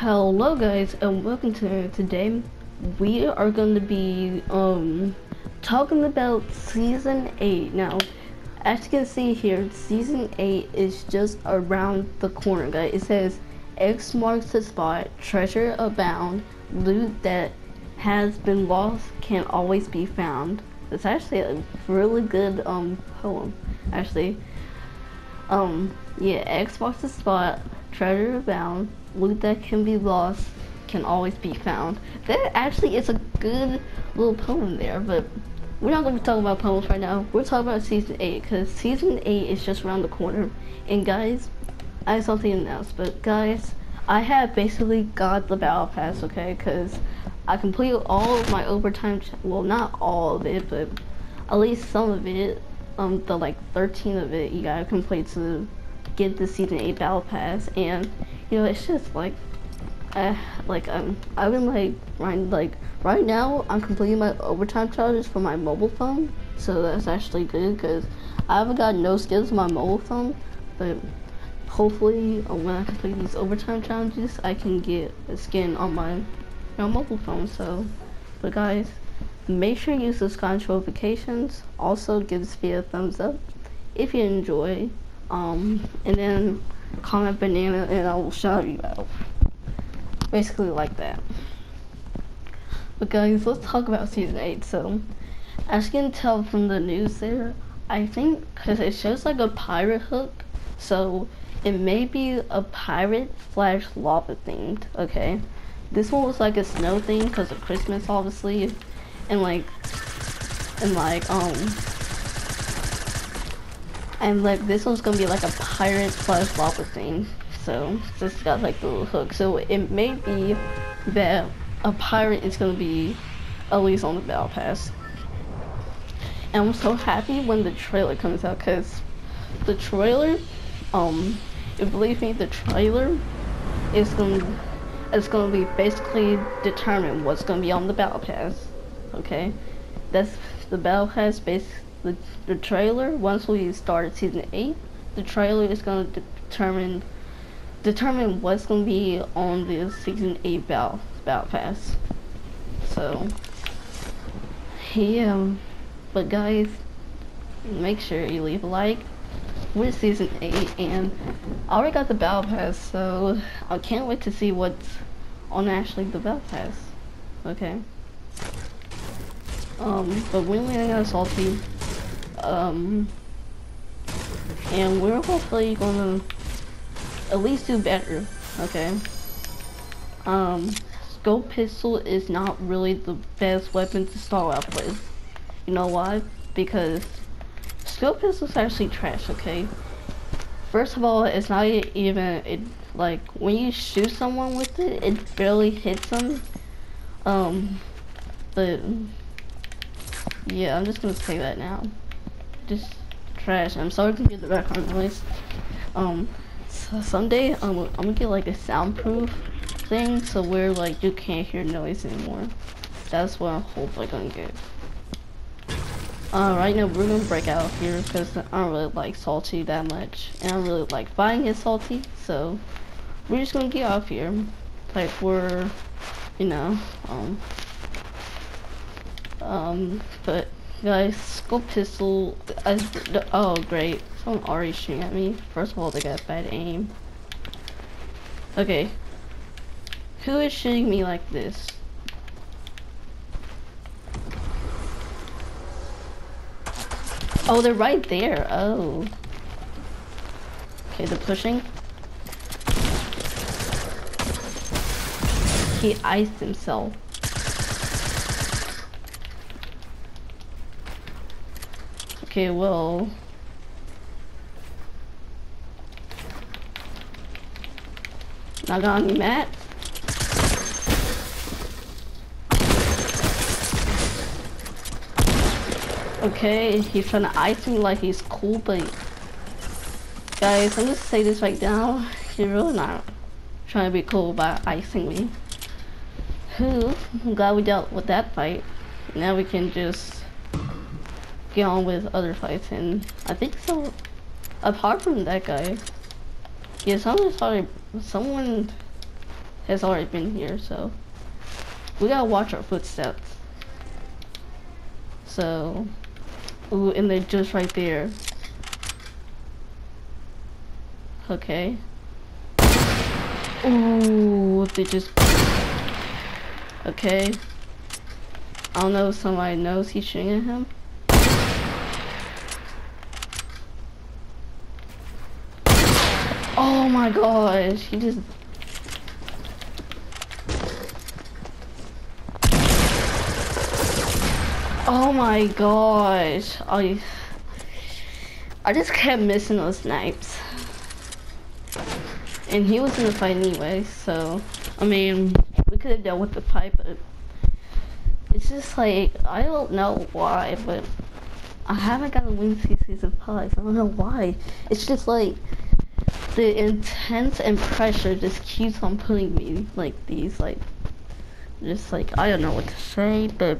Hello guys and welcome to today we are going to be um talking about season 8 now as you can see here season 8 is just around the corner guys. It says X marks the spot treasure abound loot that has been lost can always be found. It's actually a really good um poem actually. Um yeah X marks the spot treasure abound loot that can be lost can always be found. That actually is a good little poem there, but we're not going to be talking about poems right now. We're talking about season 8, because season 8 is just around the corner. And guys, I have something announce, but guys, I have basically got the battle pass, okay, because I completed all of my overtime, well, not all of it, but at least some of it, um, the like 13 of it you gotta complete to get the season 8 battle pass, and you know, it's just like, uh, like um, I've been like right like right now I'm completing my overtime challenges for my mobile phone, so that's actually good because I haven't got no skills on my mobile phone, but hopefully uh, when I complete these overtime challenges, I can get a skin on my, you know, mobile phone. So, but guys, make sure you subscribe to notifications. Also, give this video a thumbs up if you enjoy. Um, and then comment banana and I will shout you out. Basically like that. But guys, let's talk about season 8. So, as you can tell from the news there, I think, because it shows like a pirate hook, so it may be a pirate slash lava themed, okay? This one was like a snow theme because of Christmas, obviously, and like, and like, um, and like this one's gonna be like a pirate slash lava thing. So this got like the little hook. So it may be that a pirate is gonna be at least on the battle pass. And I'm so happy when the trailer comes out because the trailer, um, if believe me, the trailer is gonna it's gonna be basically determine what's gonna be on the battle pass. Okay, that's the battle pass based the, the trailer, once we start season 8, the trailer is going to determine determine what's going to be on the season 8 battle, battle pass. So, yeah, but guys, make sure you leave a like with season 8 and I already got the battle pass so I can't wait to see what's on actually the battle pass okay um but we're landing on salty um, and we're hopefully gonna at least do better, okay? Um, scope pistol is not really the best weapon to start out with. You know why? Because scope pistol is actually trash, okay? First of all, it's not even, it, like, when you shoot someone with it, it barely hits them. Um, but, yeah, I'm just gonna say that now just trash. I'm sorry to get the background noise. Um, so someday um, I'm gonna get like a soundproof thing so where like you can't hear noise anymore. That's what I hope I'm gonna get. Uh, right now we're gonna break out of here because I don't really like salty that much, and I really like buying it salty. So we're just gonna get off here, like we're, you know, um, um, but Guys, scope pistol. Uh, I, oh, great. Someone already shooting at me. First of all, they got bad aim. Okay. Who is shooting me like this? Oh, they're right there. Oh. Okay, they're pushing. He iced himself. Okay, well... Not on me, Matt. Okay, he's trying to ice me like he's cool, but... Guys, I'm gonna say this right now. He's really not trying to be cool by icing me. Who? I'm glad we dealt with that fight. Now we can just get on with other fights and I think so apart from that guy yeah someone started someone has already been here, so we gotta watch our footsteps. So, ooh, and they're just right there. Okay. Ooh, they just. Okay. I don't know if somebody knows he's shooting at him. Oh my gosh, he just Oh my gosh. I I just kept missing those snipes. And he was in the fight anyway, so I mean we could have dealt with the pipe but it's just like I don't know why, but I haven't got a win of pies. I don't know why. It's just like the intense and pressure just keeps on putting me like these like just like I don't know what to say, but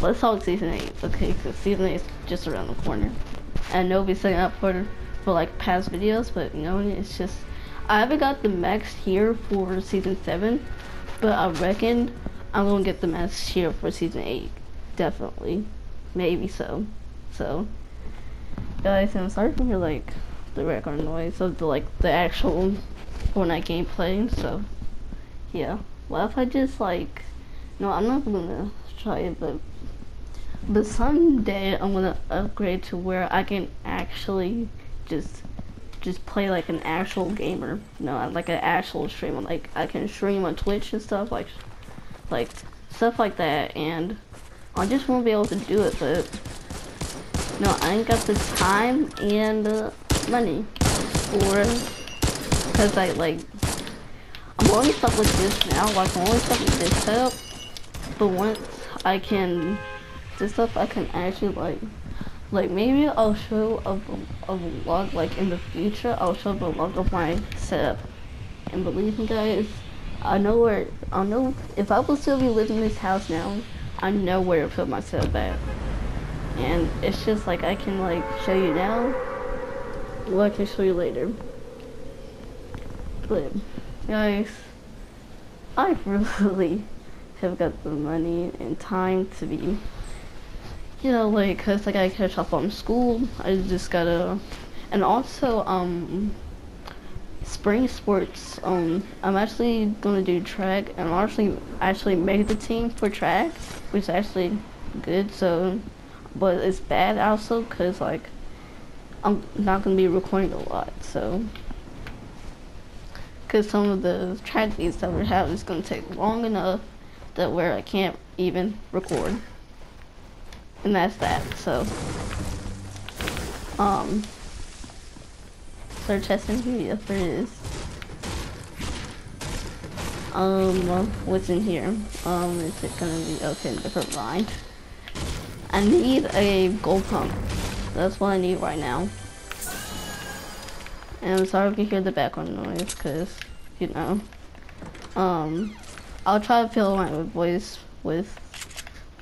let's talk season 8, okay? Because season 8 is just around the corner. And we'll be setting up for, for like past videos, but you know, it's just, I haven't got the max tier for season 7, but I reckon I'm gonna get the max tier for season 8. Definitely. Maybe so. So, guys, I'm sorry for your like, the record noise of the like, the actual Fortnite gameplay, so, yeah. What if I just like, no, I'm not gonna try it, but but someday I'm gonna upgrade to where I can actually just just play like an actual gamer. No, like an actual streamer. Like I can stream on Twitch and stuff like like stuff like that and I just won't be able to do it but no I ain't got the time and the money for because I like I'm only stuck with this now like I'm only stuck with this setup but once I can this stuff I can actually like like maybe I'll show a, a vlog like in the future I'll show a vlog of my setup. And believe me guys I know where I know if I will still be living in this house now I know where to put my setup at. And it's just like I can like show you now or I show you later. But guys I really have got the money and time to be you know, like, cause like I catch up on school, I just gotta, and also, um, spring sports, um, I'm actually gonna do track, and I'm actually, actually made the team for track, which is actually good, so, but it's bad also, cause like, I'm not gonna be recording a lot, so, cause some of the tragedies that we have is gonna take long enough that where I can't even record. And that's that, so. Um. Third chest in here? Yes, there is. Um, what's in here? Um, is it gonna be, okay, different line. I need a gold pump. That's what I need right now. And I'm sorry if you hear the background noise, because, you know. Um, I'll try to fill my voice with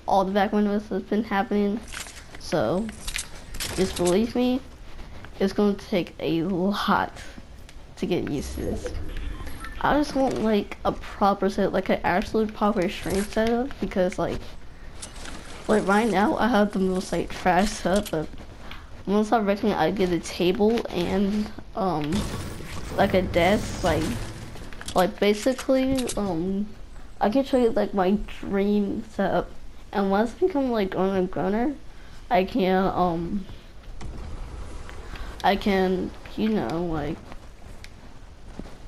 all the background noise that's been happening. So, just believe me, it's going to take a lot to get used to this. I just want like a proper set, like an absolute proper stream setup because like, like right now I have the most like trash setup, but once I reckon I get a table and um like a desk, like like basically um I can show you like my dream setup. And once I become like on a growner, I can um I can you know like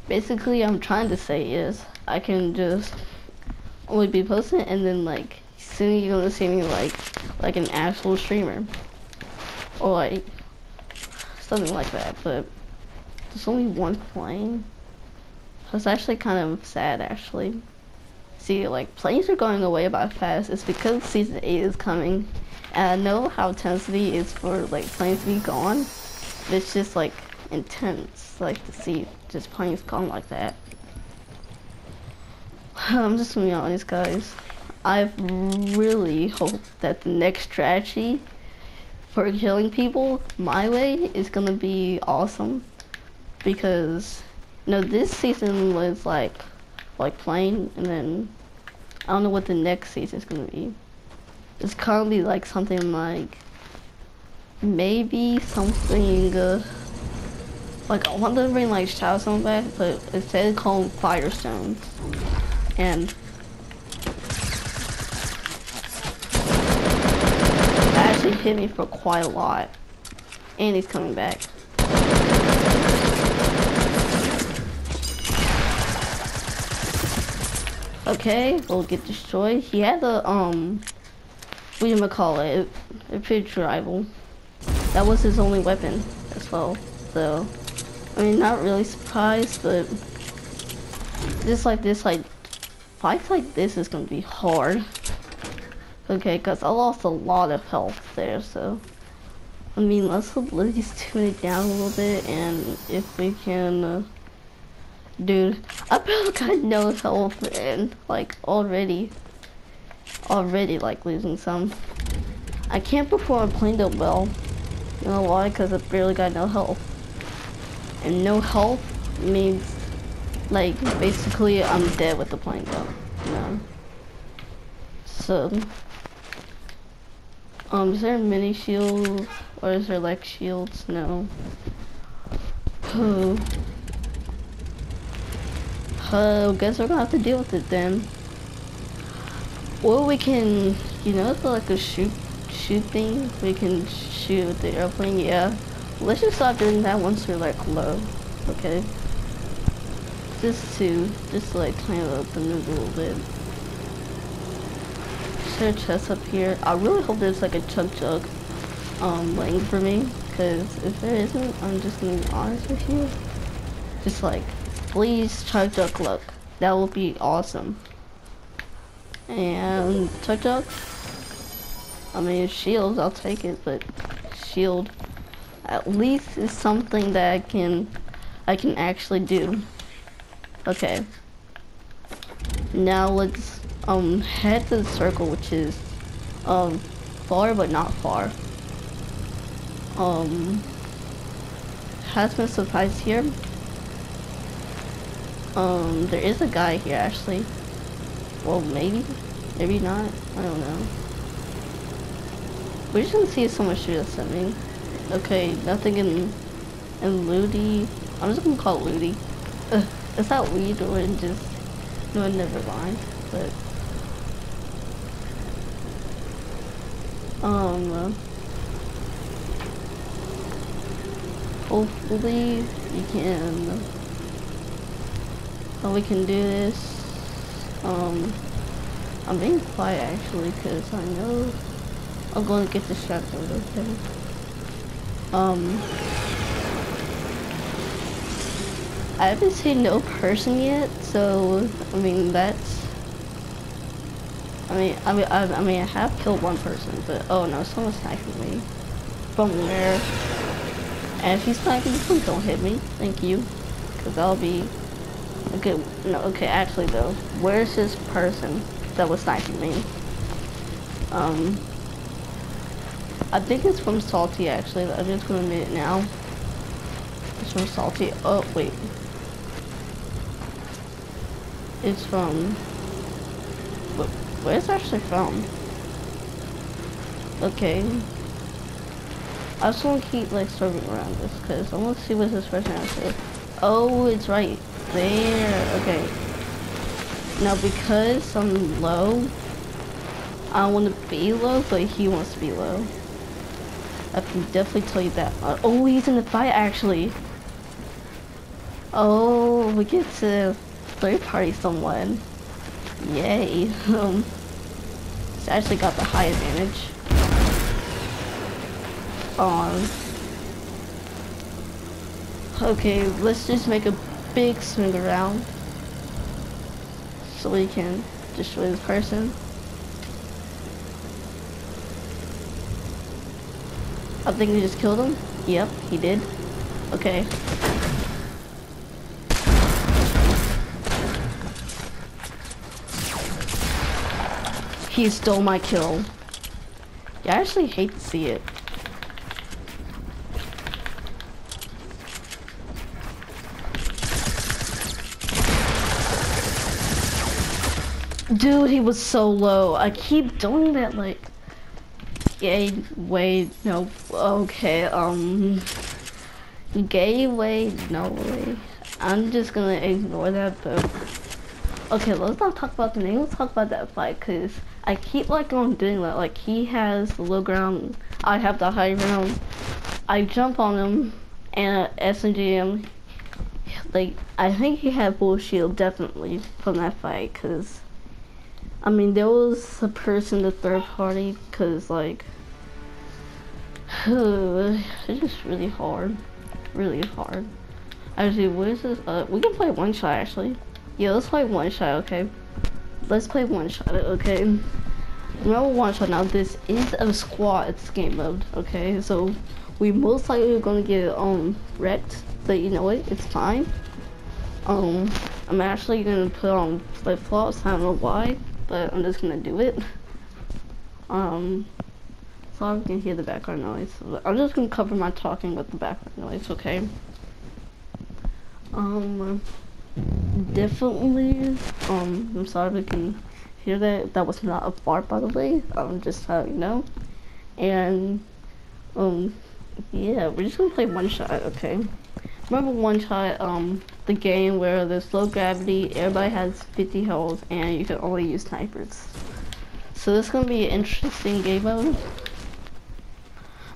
basically I'm trying to say is I can just only be posting and then like soon you're gonna see me like like an actual streamer or like something like that but there's only one playing it's actually kind of sad actually see, like, planes are going away about fast. It's because season 8 is coming. And I know how tense it is for, like, planes to be gone. It's just, like, intense, like, to see just planes gone like that. I'm just gonna be honest, guys. I really hope that the next strategy for killing people my way is gonna be awesome. Because, you know, this season was, like, like playing, and then I don't know what the next season is gonna be. It's currently like something like maybe something uh, like I want to bring like Shadowstone back, but instead call them Firestones, and that actually hit me for quite a lot. And he's coming back. Okay, we'll get destroyed. He had the, um, what do you call it? A pitch rival. That was his only weapon as well. So, I mean, not really surprised, but just like this, like, fights like this is gonna be hard. Okay, because I lost a lot of health there, so. I mean, let's at least tune it down a little bit, and if we can, uh, Dude, I barely got no health and like already, already like losing some. I can't perform a playing that well. You know why? Because I barely got no health. And no health means like basically I'm dead with the plane though. You know? So um is there mini shields or is there like shields? No. Oh. Oh, guess we're gonna have to deal with it then. Or we can, you know, it's like a shoot, shoot thing. We can shoot with the airplane. Yeah. Let's just stop doing that once we're like low. Okay. Just to, just to like clean up the news a little bit. There chest up here? I really hope there's like a Chug Jug, um, waiting for me. Cause if there isn't, I'm just gonna be honest with you. Just like please Chug Jug look. That would be awesome. And Chug Jug. I mean, shields, I'll take it, but shield at least is something that I can, I can actually do. Okay. Now let's um head to the circle, which is um far but not far. Um has been surprised here. Um, there is a guy here actually. Well, maybe, maybe not. I don't know. We're just gonna see if someone shoots at me. Okay, nothing in in Ludi. I'm just gonna call it Ludi. Uh, is that weed or just no? Never mind. But um, hopefully you can how we can do this. Um, I'm being quiet actually because I know I'm going to get distracted, okay? Um, I haven't seen no person yet, so, I mean, that's, I mean, I mean, I, I mean, I have killed one person, but, oh no, someone's sniping me. From where? And if he's sniping, please don't hit me. Thank you. Because I'll be Okay, no, okay, actually though, where's this person that was sniping me? Um, I think it's from Salty actually, I'm just gonna admit it now. It's from Salty, oh wait. It's from, where's actually from? Okay. I just want to keep like serving around this because I want to see what this person has to. Oh, it's right there. Okay. Now because I'm low, I want to be low, but he wants to be low. I can definitely tell you that. Uh, oh, he's in the fight actually. Oh, we get to third party someone. Yay. Um, he's actually got the high advantage. Um. Okay, let's just make a big swing around so we can destroy this person. I think we just killed him. Yep, he did. Okay. He stole my kill. Yeah, I actually hate to see it. Dude, he was so low. I keep doing that, like... Gay, wait, no, okay, um... Gay, wait, no way. I'm just gonna ignore that, but... Okay, let's not talk about the name, let's talk about that fight, because I keep, like, on doing that. Like, he has the low ground, I have the high ground. I jump on him, and SMG him. Like, I think he had full shield, definitely, from that fight, because... I mean, there was a person, the third party, cause like, it's just really hard, really hard. Actually, what is this? Uh, we can play one shot actually. Yeah, let's play one shot, okay? Let's play one shot, okay? Remember one shot now, this is a squads game mode, okay? So, we most likely are gonna get, um, wrecked, but you know what, it's fine. Um, I'm actually gonna put on flip-flops, I don't know why, but I'm just gonna do it. Um, so I can hear the background noise. I'm just gonna cover my talking with the background noise, okay? Um, definitely, um, I'm sorry if you can hear that. That was not a fart, by the way. Um, just so you know. And, um, yeah, we're just gonna play one shot, okay? Remember one shot, um, the game where there's low gravity, everybody has 50 health, and you can only use snipers. So this is gonna be an interesting game mode.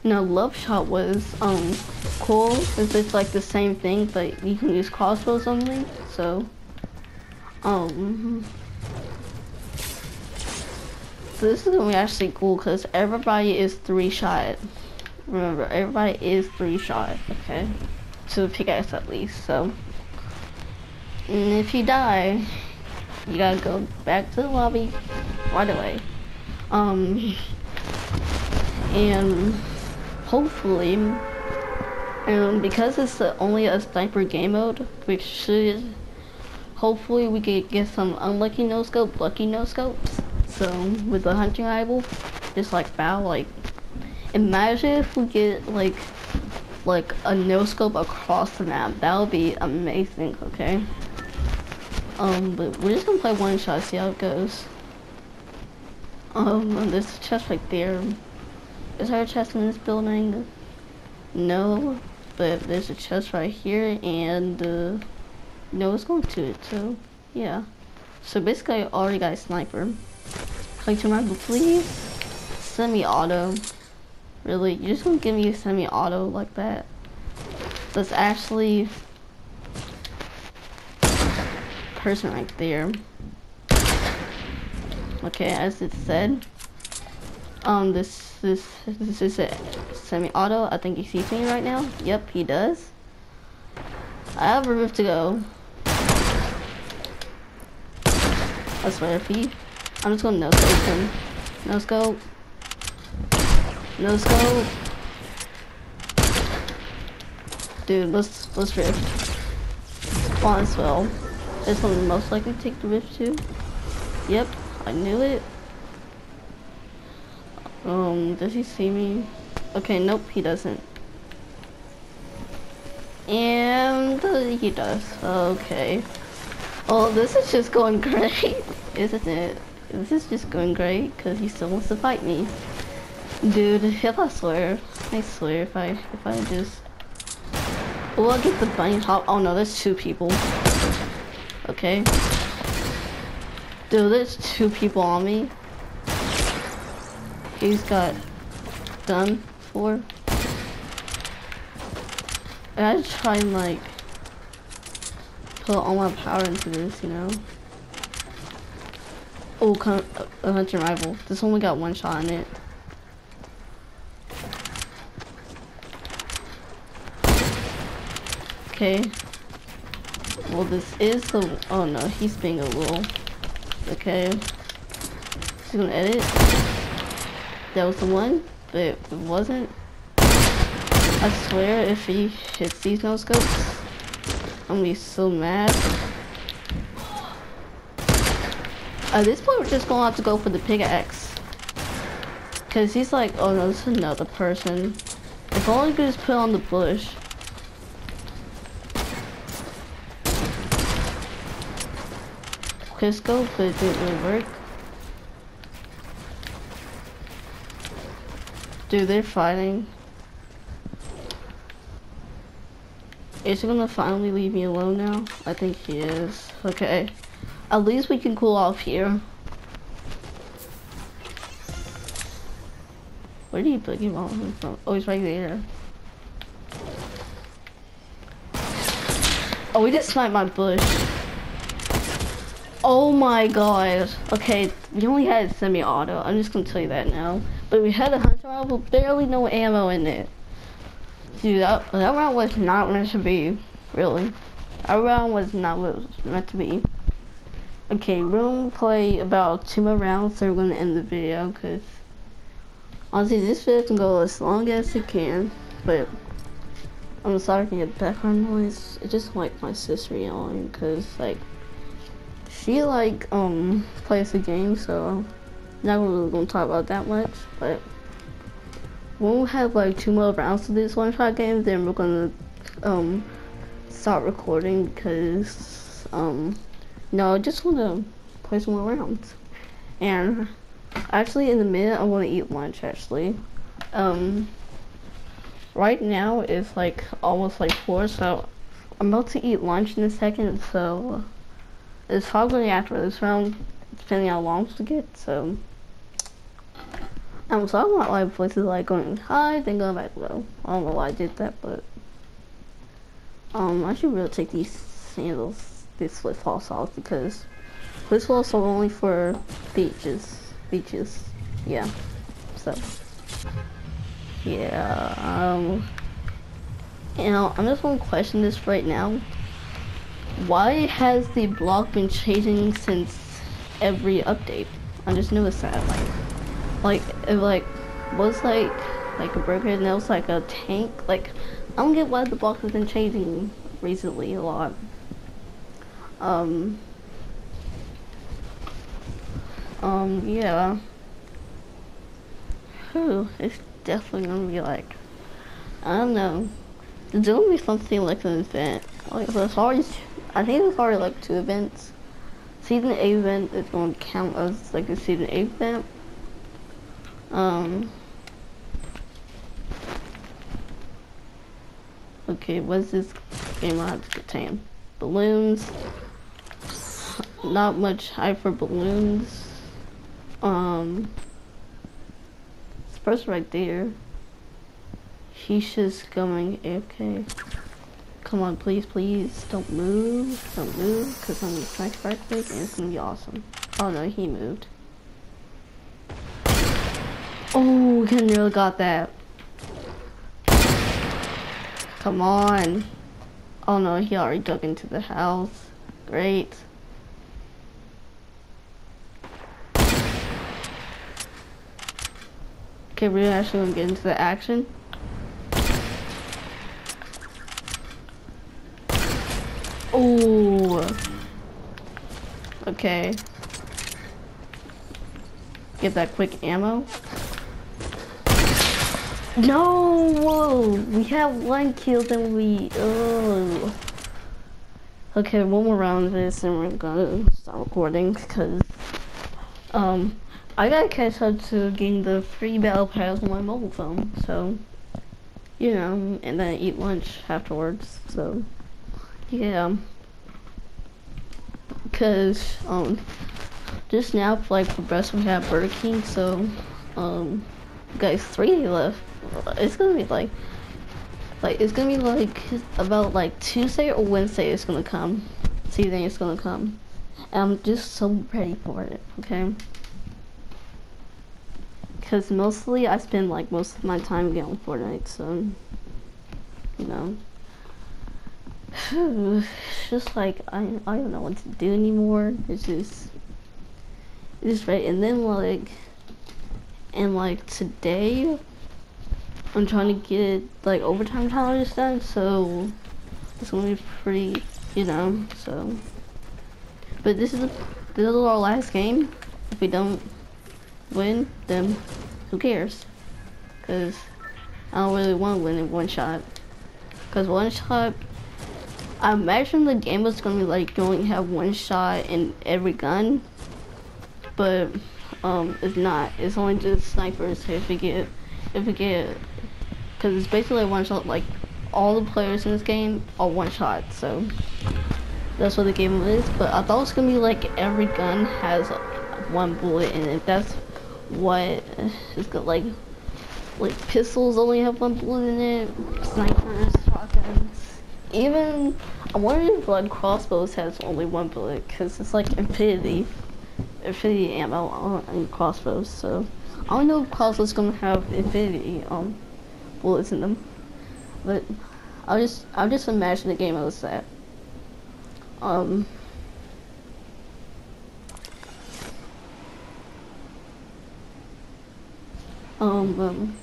Now, Love Shot was um cool. It's just like the same thing, but you can use crossbows only. So, um, so this is gonna be actually cool because everybody is three shot. Remember, everybody is three shot. Okay to pickaxe at least, so. And if you die, you gotta go back to the lobby right away. Um, and hopefully, and because it's only a sniper game mode, which should, hopefully we could get some unlucky no scope, lucky no scopes. So with the hunting rifle, just like bow, like imagine if we get like like a no scope across the map. That would be amazing, okay? Um, but we're just gonna play one shot, see how it goes. Um, there's a chest right there. Is there a chest in this building? No, but there's a chest right here, and uh, no, it's going to it, so yeah. So basically, I already got a sniper. To remember, please. Semi-auto. Really? You're just gonna give me a semi-auto like that? That's actually person right there. Okay, as it said, um, this this this is a semi-auto. I think he sees me right now. Yep, he does. I have a roof to go. I swear, if he, I'm just gonna no scope him. No scope. No scope. Dude, let's let's rift. As well. This one most likely take the rift too. Yep, I knew it. Um, does he see me? Okay, nope, he doesn't. And he does. Okay. Oh, this is just going great, isn't it? This is just going great because he still wants to fight me. Dude, if I swear, I swear if I, if I just... Will I get the bunny hop? Oh no, there's two people. Okay. Dude, there's two people on me. He's got done for. And I try and like put all my power into this, you know. Oh, come, a hunter rival. This only got one shot in it. Okay. Well, this is the... Oh, no. He's being a little... Okay. He's gonna edit. That was the one, but it wasn't. I swear, if he hits these no scopes, I'm gonna be so mad. At this point, we're just gonna have to go for the pickaxe. Cause he's like, oh no, this is another person. If only we could just put on the bush. Crisco, but it didn't really work. Dude, they're fighting. Is he gonna finally leave me alone now? I think he is. Okay. At least we can cool off here. Where did he Pokemon from? Oh, he's right there. Oh, we just sniped my bush. Oh my god. Okay, we only had semi-auto. I'm just gonna tell you that now. But we had a hunter rifle, barely no ammo in it. Dude, that, that round was not meant to be. Really. That round was not what was meant to be. Okay, we're gonna play about two more rounds, so we're gonna end the video, because honestly, this video can go as long as it can, but I'm sorry for the background noise. It's just like my sister yelling because like she like um plays the game, so not really gonna talk about that much. But when we have like two more rounds of this one shot game, then we're gonna um start recording because um no, I just wanna play some more rounds. And actually, in a minute, I want to eat lunch. Actually, um right now it's like almost like four, so I'm about to eat lunch in a second, so it's probably after this round, depending how long to get, so I'm sorry about like places like going high, then going back low. I don't know why I did that, but um I should really take these sandals, these flip flops off because flip flops are only for beaches. Beaches. Yeah. So yeah, um, you know, I'm just gonna question this right now. Why has the block been changing since every update? I just noticed that, like, like, it like, was like, like a burger and it was like a tank, like, I don't get why the block has been changing recently a lot. Um, um, yeah. Whew, it's definitely gonna be like, I don't know. It's gonna be something like an event. Like, there's already, I think there's already like two events. Season 8 event is going to count as like a season 8 event. Um. Okay, what's this game I have to contain? Balloons. Not much high for balloons. Um person right there. He's just going okay. Come on, please, please, don't move, don't move, because I'm gonna snipe right quick and it's gonna be awesome. Oh no, he moved. Oh, nearly got that. Come on. Oh no, he already dug into the house. Great. Okay, we're actually gonna get into the action. Oh. Okay. Get that quick ammo. No! Whoa! We have one kill, then we. Oh. Okay, one more round of this, and we're gonna stop recording because. Um. I gotta catch up to getting the free battle pass on my mobile phone, so you know, and then eat lunch afterwards. So yeah, because um, just now like for breakfast we have Burger King, so um, guys, three left. It's gonna be like like it's gonna be like about like Tuesday or Wednesday. It's gonna come. See, then it's gonna come. And I'm just so ready for it. Okay because mostly I spend like most of my time getting Fortnite, so you know. it's just like I I don't know what to do anymore. It's just it's just right and then like and like today I'm trying to get like overtime challenges done, so it's gonna be pretty you know, so but this is a, this is our last game. If we don't win, then who cares? Because I don't really want to win in one shot. Because one shot, I imagine the game was gonna be like you only have one shot in every gun, but um, it's not. It's only just snipers if you get, if you get, because it's basically one shot. Like all the players in this game are one shot, so that's what the game is. But I thought it was gonna be like every gun has one bullet in it. That's what it's got like. Like pistols only have one bullet in it. Snipers, shotguns even I wonder if like crossbows has only one bullet because it's like infinity, infinity ammo on, crossbows. So I don't know if crossbows gonna have infinity um bullets in them, but I'll just I'll just imagine the game as that. Um. Um, um,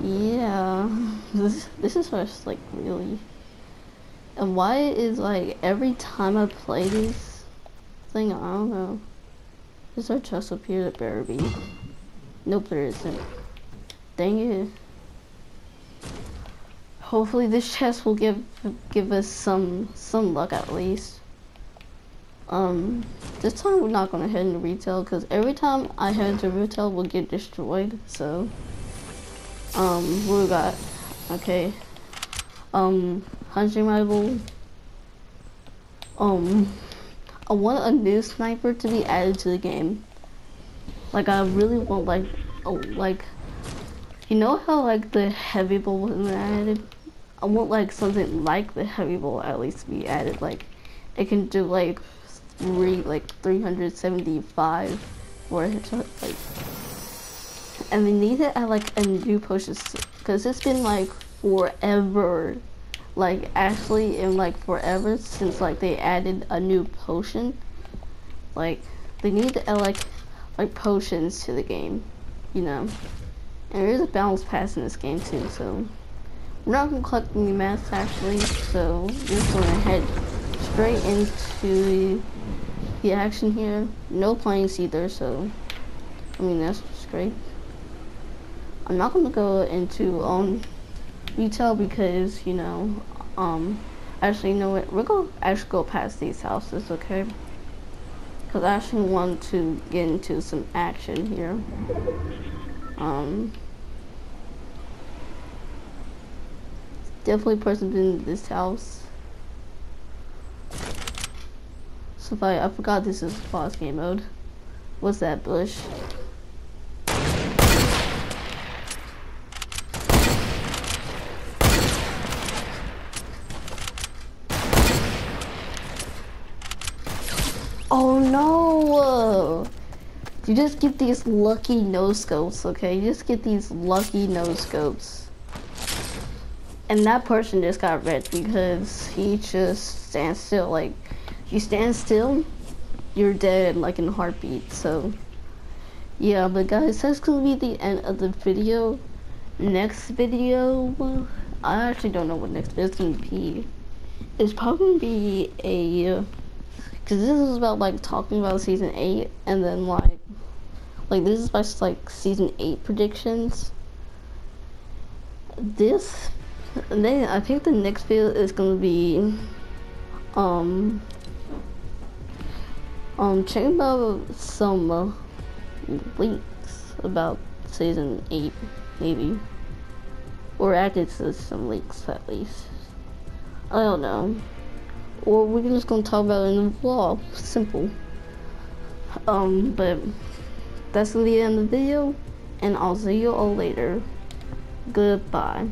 yeah, this, this is just like really and why is like every time I play this thing, I don't know. Is there chest up here that better be? Nope, there isn't. Dang it. Hopefully this chest will give give us some some luck at least. Um, this time we're not gonna head into retail because every time I head into retail we'll get destroyed. So, um, what we got? Okay. Um, hunting rifle. Um, I want a new sniper to be added to the game. Like I really want like, oh, like, you know how like the heavy bolt was added? I want like something like the heavy bolt at least be added. Like, it can do like three, like 375 for. Like, and they need to add like a new potion because it's been like forever like actually in like forever since like they added a new potion like they need to add like like potions to the game you know and there is a balance pass in this game too so we're not gonna collect any masks actually. So we're just gonna head straight into the action here. No planes either so I mean that's great I'm not gonna go into um retail because you know um actually you know what? We're gonna actually go past these houses okay? Because I actually want to get into some action here. Um definitely person in this house so if I, I forgot this is boss game mode what's that bush Oh no! You just get these lucky no scopes, okay? You just get these lucky no scopes. And that person just got rich because he just stands still. Like, you stand still, you're dead like in a heartbeat. So, yeah, but guys, that's gonna be the end of the video. Next video, I actually don't know what next video is gonna be. It's probably gonna be a because this is about like talking about season eight, and then like, like this is my like season eight predictions. This, then I think the next video is gonna be, um, um, checking about some uh, leaks about season eight, maybe, or added some leaks at least. I don't know or we're just gonna talk about it in the vlog. Simple. Um, but that's gonna be the end of the video, and I'll see you all later. Goodbye.